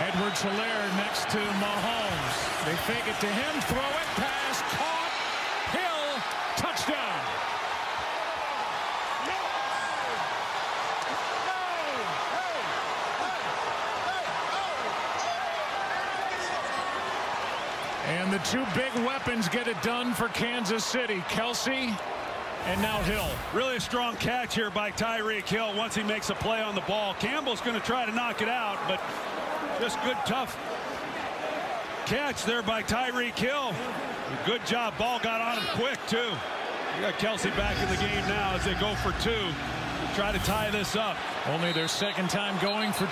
Edwards Helaire next to Mahomes. They fake it to him, throw it, pass, caught, Hill, touchdown. And the two big weapons get it done for Kansas City. Kelce and now Hill. Really a strong catch here by Tyreek Hill once he makes a play on the ball. Campbell's going to try to knock it out, but just good, tough catch there by Tyreek Hill. Good job. Ball got on him quick, too. You got Kelce back in the game now as they go for two. Try to tie this up. Only their second time going for